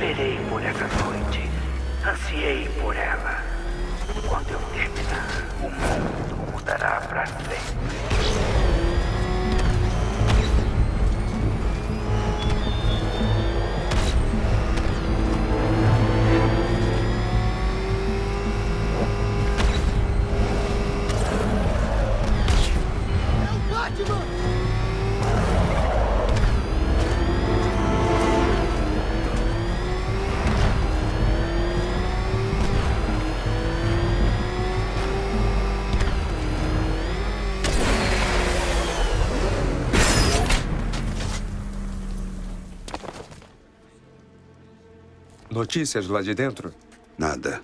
Esperei por essa noite. Ansiei por ela. Quando eu terminar, o mundo mudará para sempre. Notícias lá de dentro? Nada.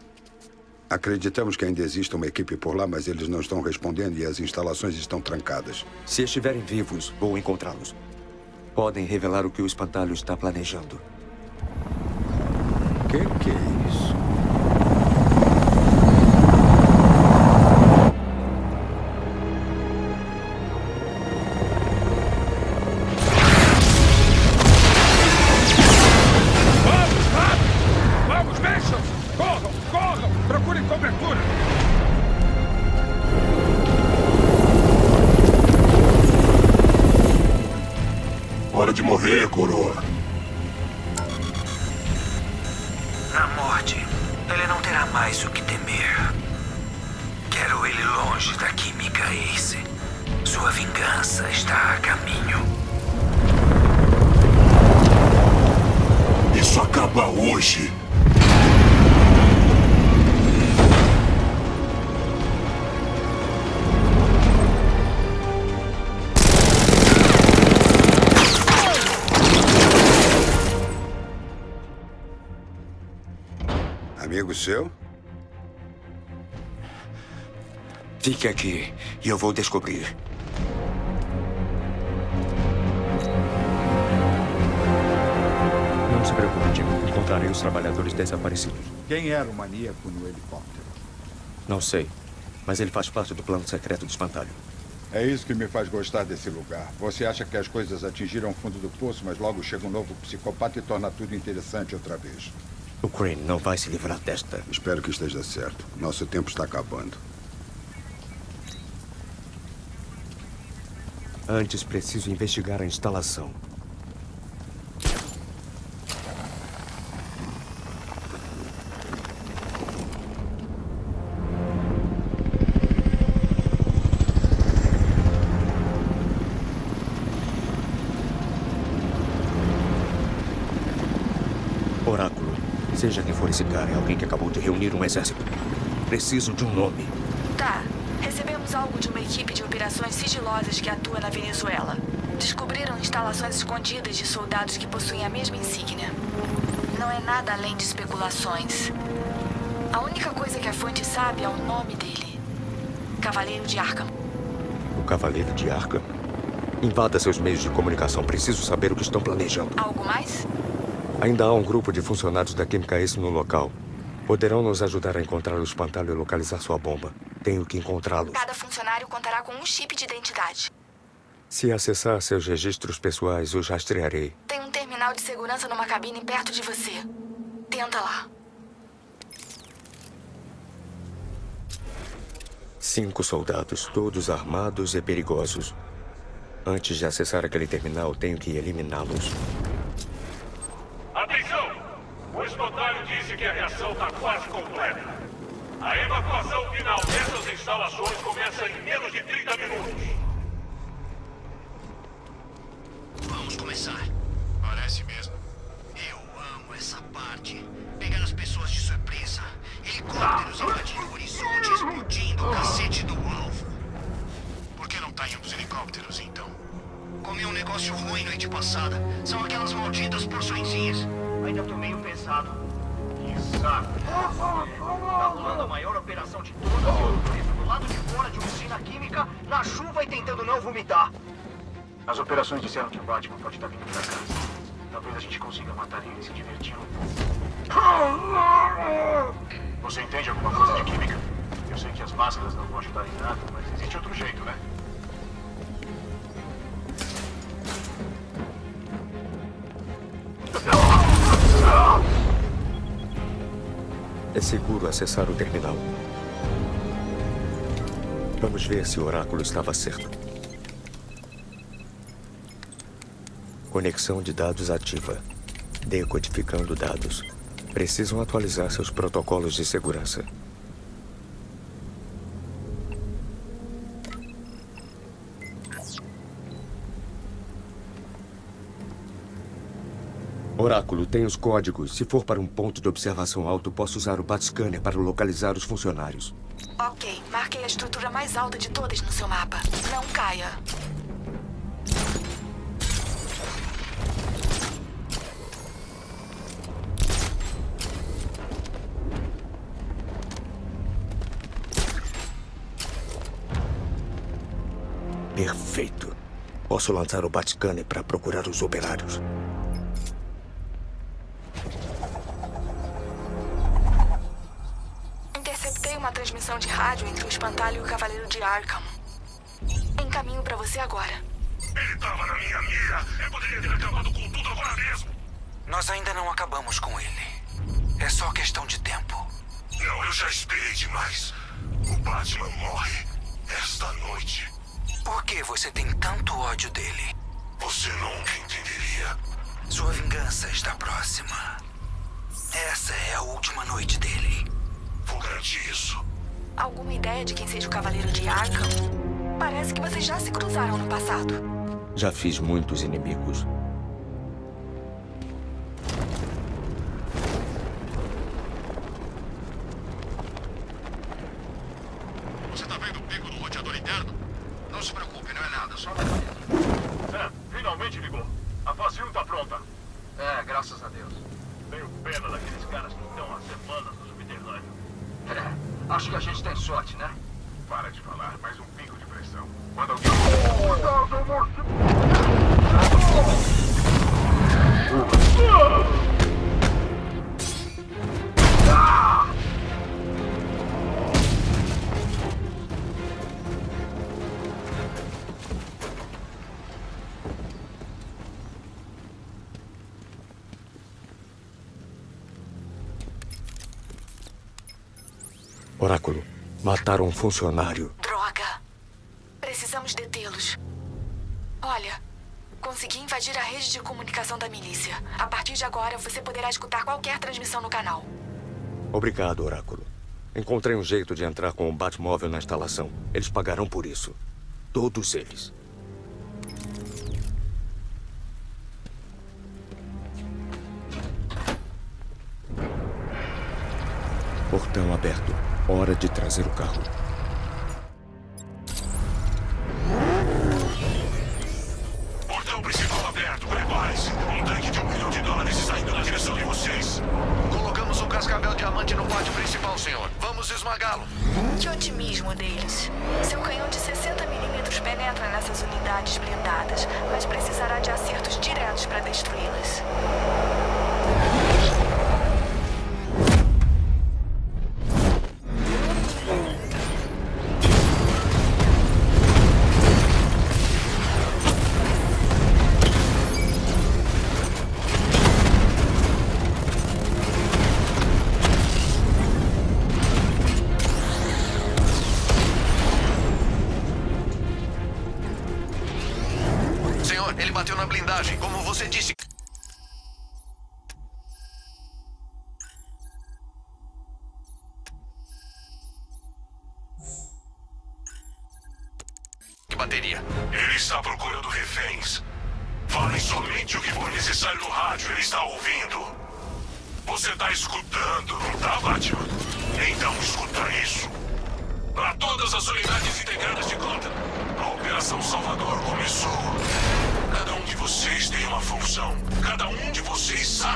Acreditamos que ainda existe uma equipe por lá, mas eles não estão respondendo e as instalações estão trancadas. Se estiverem vivos, vou encontrá-los. Podem revelar o que o espantalho está planejando. O que, que é isso? Seu? Fique aqui e eu vou descobrir. Não se preocupe, Jim. Encontrarei os trabalhadores desaparecidos. Quem era o maníaco no helicóptero? Não sei, mas ele faz parte do plano secreto do espantalho. É isso que me faz gostar desse lugar. Você acha que as coisas atingiram o fundo do poço, mas logo chega um novo psicopata e torna tudo interessante outra vez. O Crane não vai se livrar desta. Espero que esteja certo. Nosso tempo está acabando. Antes preciso investigar a instalação. Oráculo, seja quem for esse cara, é alguém que acabou de reunir um exército. Preciso de um nome. Tá. Recebemos algo de uma equipe de operações sigilosas que atua na Venezuela. Descobriram instalações escondidas de soldados que possuem a mesma insígnia. Não é nada além de especulações. A única coisa que a fonte sabe é o nome dele: Cavaleiro de Arkham. O Cavaleiro de Arca. Invada seus meios de comunicação. Preciso saber o que estão planejando. Algo mais? Ainda há um grupo de funcionários da Química Ace no local. Poderão nos ajudar a encontrar o espantalho e localizar sua bomba. Tenho que encontrá-los. Cada funcionário contará com um chip de identidade. Se acessar seus registros pessoais, os rastrearei. Tem um terminal de segurança numa cabine perto de você. Tenta lá. Cinco soldados, todos armados e perigosos. Antes de acessar aquele terminal, tenho que eliminá-los. Atenção! O espantalho reação está quase completa. A evacuação final dessas instalações começa em menos de 30 minutos. Vamos começar. Parece mesmo. Eu amo essa parte. Pegar as pessoas de surpresa. Helicópteros invadindo o horizonte, explodindo o cacete do alvo. Por que não tá indo os helicópteros, então? Comi um negócio ruim noite passada. São aquelas malditas porçõezinhas. Ainda tô meio pesado. Saco. Tá rolando a maior operação de todas e eu preso do lado de fora de uma usina química, na chuva e tentando não vomitar. As operações disseram que o Batman pode estar vindo pra cá. Talvez a gente consiga matar ele se divertindo um pouco. Você entende alguma coisa de química? Eu sei que as máscaras não vão ajudar em nada, mas existe outro jeito, né? É seguro acessar o terminal. Vamos ver se o oráculo estava certo. Conexão de dados ativa. Decodificando dados. Precisam atualizar seus protocolos de segurança. Oráculo, tem os códigos. Se for para um ponto de observação alto, posso usar o Batscanner para localizar os funcionários. Ok, marquei a estrutura mais alta de todas no seu mapa. Não caia. Perfeito. Posso lançar o Batscanner para procurar os operários. Rádio entre o espantalho e o cavaleiro de Arkham. Em caminho para você agora. Ele tava na minha mira. Eu poderia ter acabado com tudo agora mesmo. Nós ainda não acabamos com ele. É só questão de tempo. Não, eu já esperei demais. O Batman morre esta noite. Por que você tem tanto ódio dele? Você nunca entenderia. Sua vingança está próxima. Essa é a última noite dele. Vou garantir isso. Alguma ideia de quem seja o cavaleiro de Arkham? Parece que vocês já se cruzaram no passado. Já fiz muitos inimigos. Acho que a gente tem sorte, né? Para de falar, mais um pico de pressão. Quando alguém... mataram um funcionário. Droga. Precisamos detê-los. Olha, consegui invadir a rede de comunicação da milícia. A partir de agora, você poderá escutar qualquer transmissão no canal. Obrigado, Oráculo. Encontrei um jeito de entrar com o Batmóvel na instalação. Eles pagarão por isso. Todos eles. Portão aberto. Hora de trazer o carro. Portão principal aberto, prepare-se. Um tanque de um milhão de dólares está indo na direção de vocês. Colocamos um cascavel diamante no pátio principal, senhor. Vamos esmagá-lo. Que otimismo deles. Seu canhão de 60mm penetra nessas unidades blindadas, mas precisará de acertos diretos para destruí-las.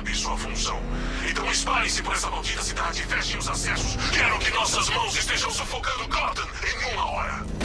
Sabe sua função. Então espalhem-se por essa maldita cidade e fechem os acessos. Quero que nossas mãos estejam sufocando Gotham em uma hora.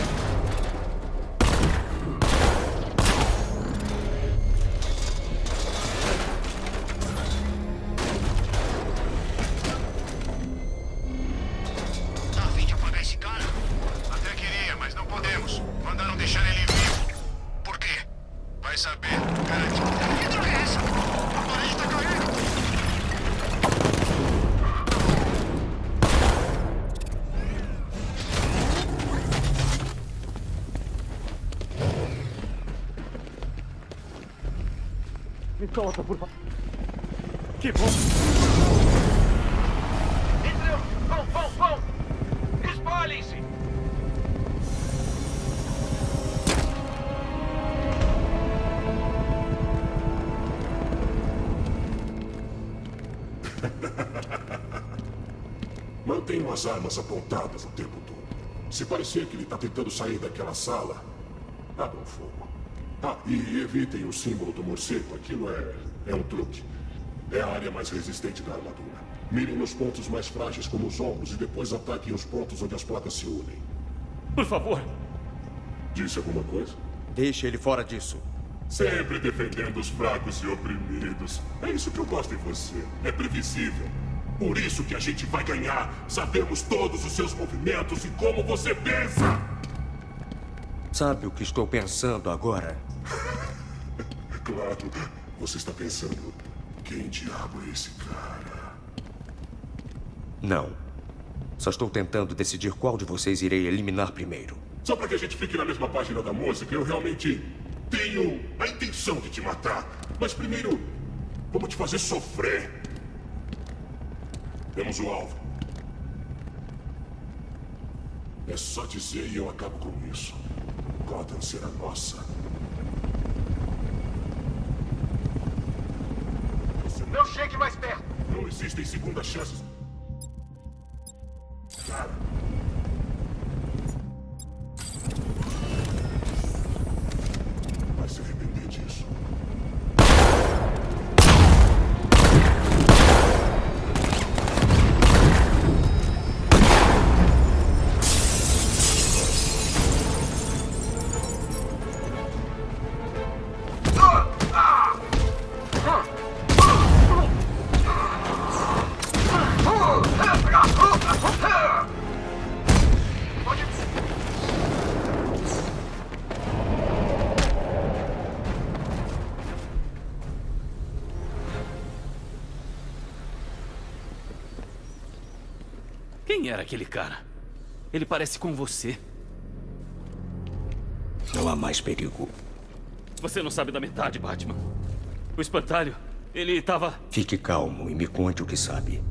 As armas apontadas o tempo todo. Se parecer que ele está tentando sair daquela sala, abram fogo. Ah, e evitem o símbolo do morcego. Aquilo é, é um truque. É a área mais resistente da armadura. Mirem nos pontos mais frágeis, como os ombros, e depois ataquem os pontos onde as placas se unem. Por favor. Disse alguma coisa? Deixe ele fora disso. Sempre defendendo os fracos e oprimidos. É isso que eu gosto em você. É previsível. Por isso que a gente vai ganhar. Sabemos todos os seus movimentos e como você pensa. Sabe o que estou pensando agora? claro. Você está pensando, quem diabo é esse cara? Não. Só estou tentando decidir qual de vocês irei eliminar primeiro. Só para que a gente fique na mesma página da música, eu realmente tenho a intenção de te matar. Mas primeiro, vamos te fazer sofrer. Temos o alvo. É só dizer e eu acabo com isso. Gotham será nossa. Não chegue mais perto! Não existem segundas chances. Quem era aquele cara? Ele parece com você. Não há mais perigo. Você não sabe da metade, Batman. O espantalho, ele estava. Fique calmo e me conte o que sabe.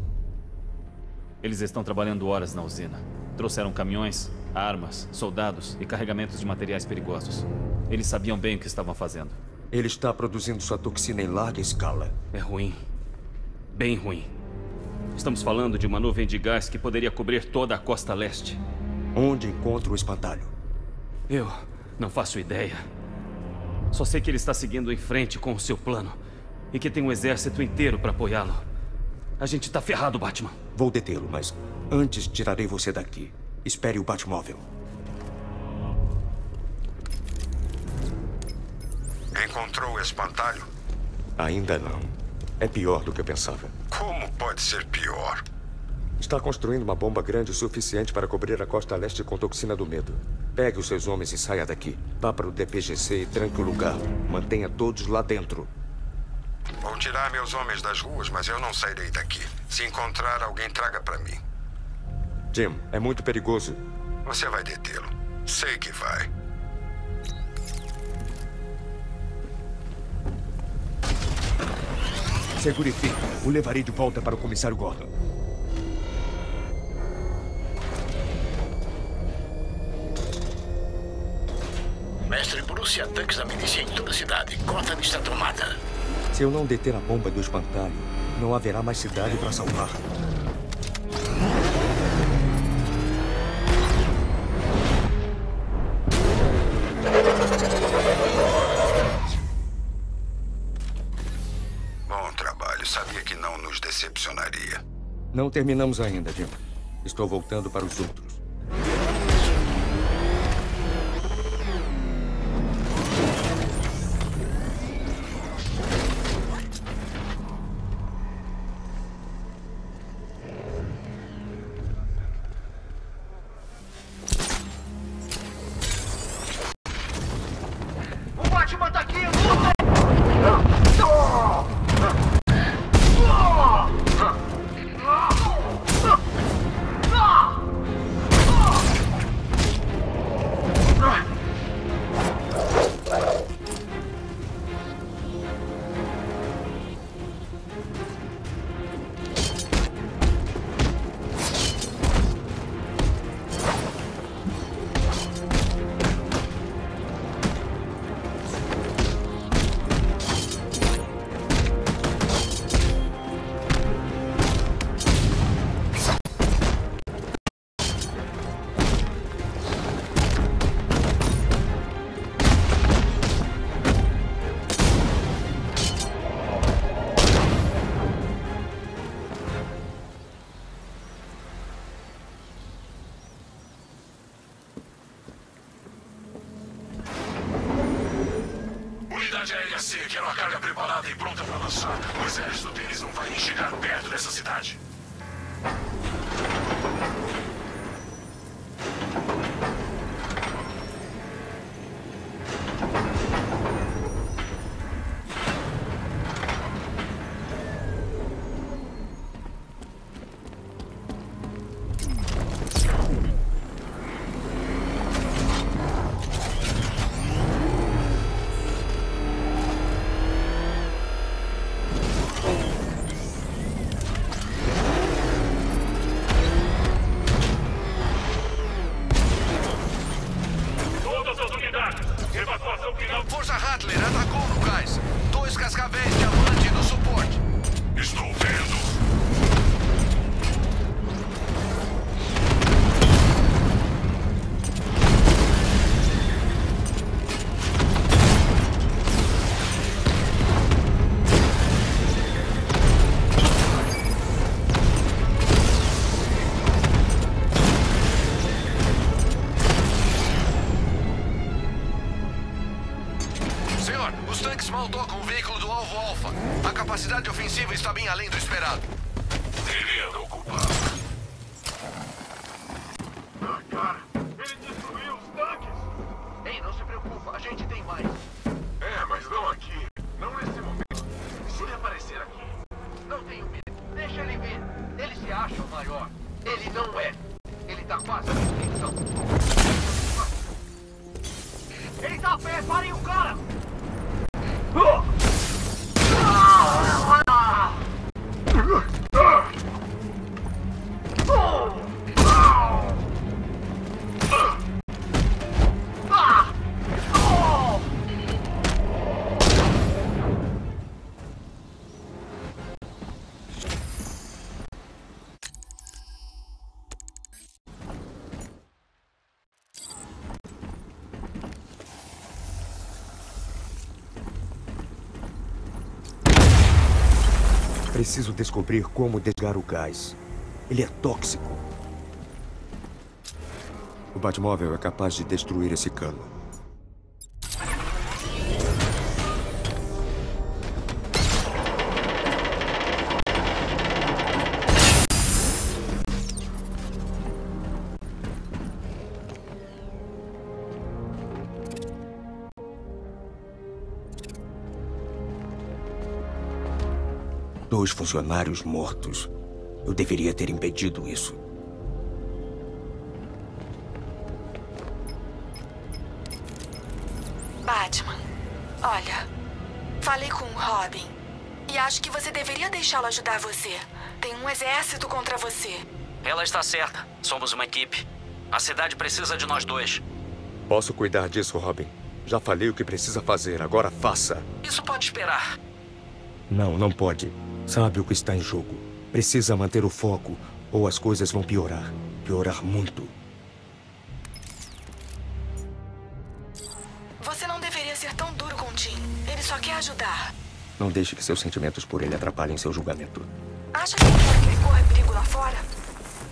Eles estão trabalhando horas na usina. Trouxeram caminhões, armas, soldados e carregamentos de materiais perigosos. Eles sabiam bem o que estavam fazendo. Ele está produzindo sua toxina em larga escala. É ruim. Bem ruim. Estamos falando de uma nuvem de gás que poderia cobrir toda a costa leste. Onde encontro o espantalho? Eu não faço ideia. Só sei que ele está seguindo em frente com o seu plano e que tem um exército inteiro para apoiá-lo. A gente está ferrado, Batman. Vou detê-lo, mas antes tirarei você daqui. Espere o Batmóvel. Encontrou o espantalho? Ainda não. É pior do que eu pensava. Como pode ser pior? Está construindo uma bomba grande o suficiente para cobrir a costa leste com toxina do medo. Pegue os seus homens e saia daqui. Vá para o DPGC e tranque o lugar. Mantenha todos lá dentro. Vou tirar meus homens das ruas, mas eu não sairei daqui. Se encontrar alguém, traga para mim. Jim, é muito perigoso. Você vai detê-lo. Sei que vai. Segure firme. O levarei de volta para o comissário Gordon. Mestre Bruce, ataques da milícia em toda a cidade. Gotham está tomada. Se eu não deter a bomba do espantalho, não haverá mais cidade para salvar. Trabalho. Sabia que não nos decepcionaria. Não terminamos ainda, Jim. Estou voltando para os outros. Preciso descobrir como desligar o gás. Ele é tóxico. O Batmóvel é capaz de destruir esse cano. Dois funcionários mortos. Eu deveria ter impedido isso. Batman, olha, falei com o Robin e acho que você deveria deixá-lo ajudar você. Tem um exército contra você. Ela está certa. Somos uma equipe. A cidade precisa de nós dois. Posso cuidar disso, Robin. Já falei o que precisa fazer, agora faça. Isso pode esperar. Não, não pode. Sabe o que está em jogo. Precisa manter o foco, ou as coisas vão piorar. Piorar muito. Você não deveria ser tão duro com o Jim. Ele só quer ajudar. Não deixe que seus sentimentos por ele atrapalhem seu julgamento. Acha que eu quero que ele corra perigo lá fora?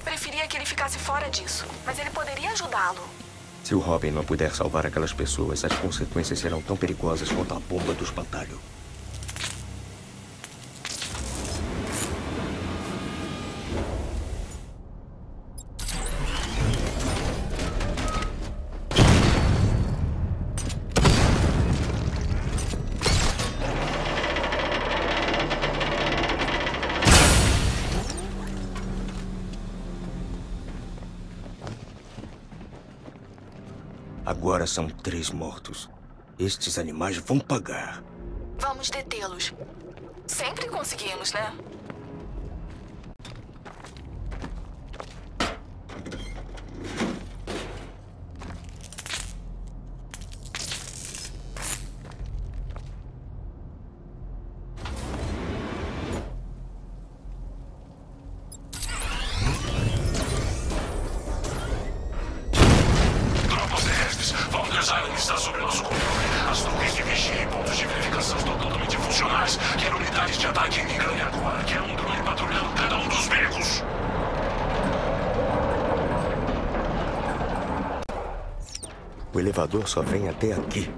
Preferia que ele ficasse fora disso, mas ele poderia ajudá-lo. Se o Robin não puder salvar aquelas pessoas, as consequências serão tão perigosas quanto a bomba do espantalho. Agora são três mortos. Estes animais vão pagar. Vamos detê-los. Sempre conseguimos, né? Só vem até aqui.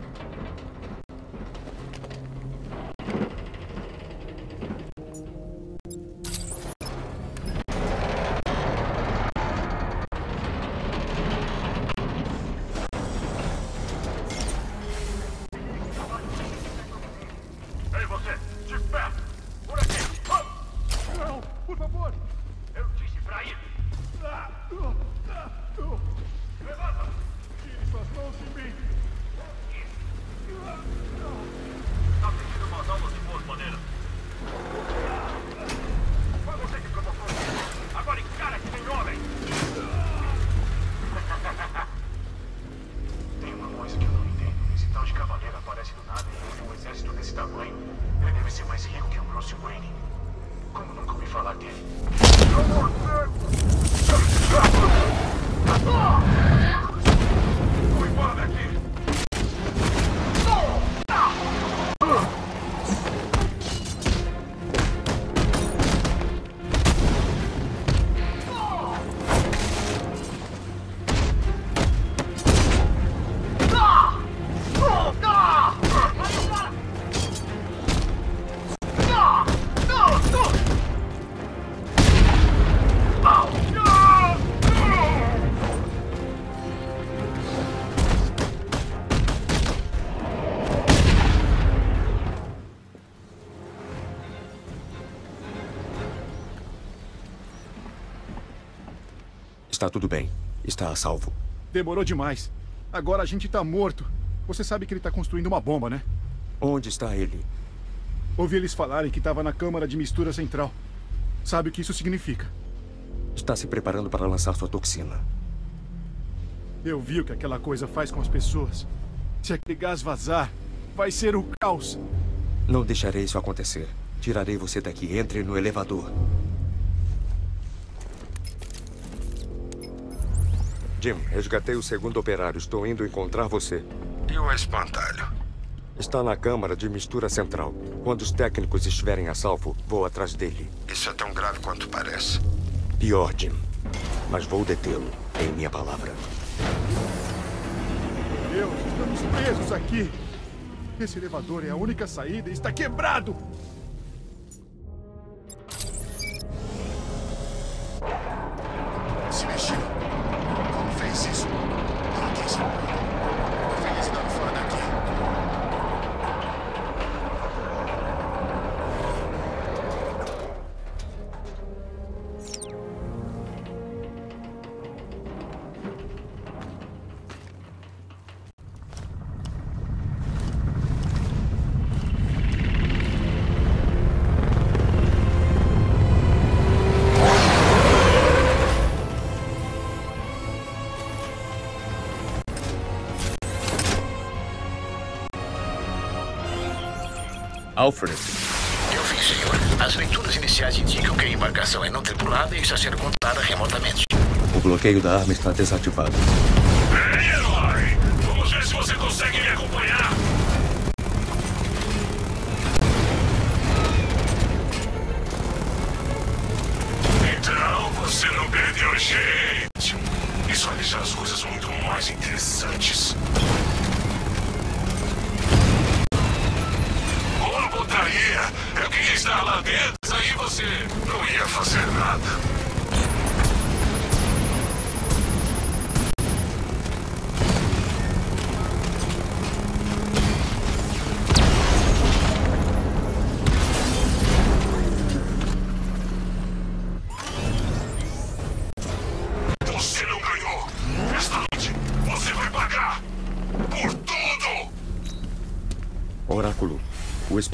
Tudo bem. Está a salvo. Demorou demais. Agora a gente tá morto. Você sabe que ele tá construindo uma bomba, né? Onde está ele? Ouvi eles falarem que estava na câmara de mistura central. Sabe o que isso significa? Está se preparando para lançar sua toxina. Eu vi o que aquela coisa faz com as pessoas. Se aquele gás vazar, vai ser o caos. Não deixarei isso acontecer. Tirarei você daqui. Entre no elevador. Jim, resgatei o segundo operário. Estou indo encontrar você. E o espantalho? Está na câmara de mistura central. Quando os técnicos estiverem a salvo, vou atrás dele. Isso é tão grave quanto parece. Pior, Jim. Mas vou detê-lo, em minha palavra. Deus, estamos presos aqui. Esse elevador é a única saída e está quebrado. Se mexeu. Alfred. Eu vi, senhor. As leituras iniciais indicam que a embarcação é não tripulada e está sendo contada remotamente. O bloqueio da arma está desativado.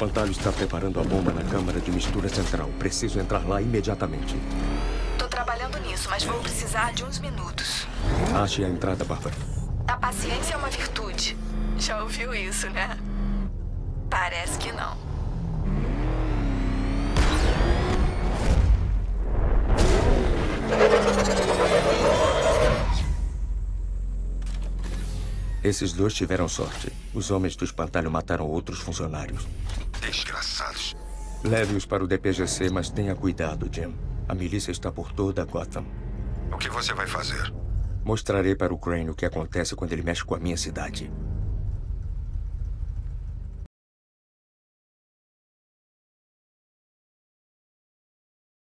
Espantalho está preparando a bomba na câmara de mistura central. Preciso entrar lá imediatamente. Tô trabalhando nisso, mas vou precisar de uns minutos. Ache a entrada, Bárbara. A paciência é uma virtude. Já ouviu isso, né? Parece que não. Esses dois tiveram sorte. Os homens do espantalho mataram outros funcionários. Desgraçados. Leve-os para o DPGC, mas tenha cuidado, Jim. A milícia está por toda Gotham. O que você vai fazer? Mostrarei para o Crane o que acontece quando ele mexe com a minha cidade.